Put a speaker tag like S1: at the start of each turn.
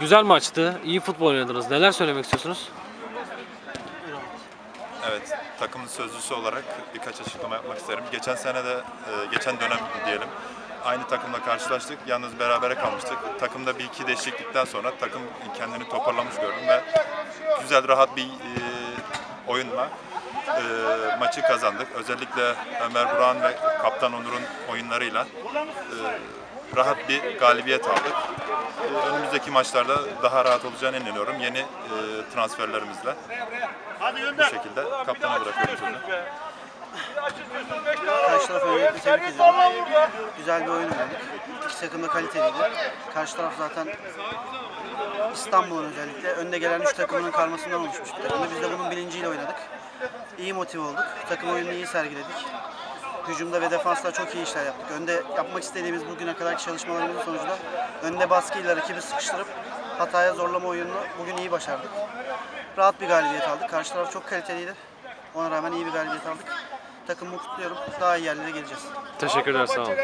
S1: Güzel maçtı. İyi futbol oynadınız. Neler söylemek istiyorsunuz?
S2: Evet, takımın sözcüsü olarak birkaç açıklama yapmak isterim. Geçen sene de, e, geçen dönem diyelim, aynı takımla karşılaştık. Yalnız berabere kalmıştık. Takımda bir iki değişiklikten sonra takım kendini toparlamış gördüm ve güzel, rahat bir e, oyunla e, maçı kazandık. Özellikle Ömer Burak'ın ve Kaptan Onur'un oyunlarıyla e, rahat bir galibiyet aldık. E, önümüzdeki maçlarda daha rahat olacağına inanıyorum. Yeni e, transferlerimizle. Bu şekilde kaptana bırakıyorum sözü.
S3: Karşı tarafı öncelikle tebrik ediyorum. Güzel bir oyun oynadık. İki takım da kaliteliydi. Karşı taraf zaten İstanbul'un özellikle önde gelen üç takımının karmasından oluşmuş bir takımdı. Biz de bunun bilinciyle oynadık. İyi motive olduk. Takım oyununu iyi sergiledik. Hücumda ve defansta çok iyi işler yaptık. Önde yapmak istediğimiz bugüne kadarki çalışmalarımızın sonucunda önde baskıyla rakibi sıkıştırıp hataya zorlama oyununu bugün iyi başardık. Rahat bir galibiyet aldık. Karşı taraf çok kaliteliydi. Ona rağmen iyi bir galibiyet aldık. Takımımı kutluyorum. Daha iyi yerlere geleceğiz.
S1: Teşekkürler sağ olun.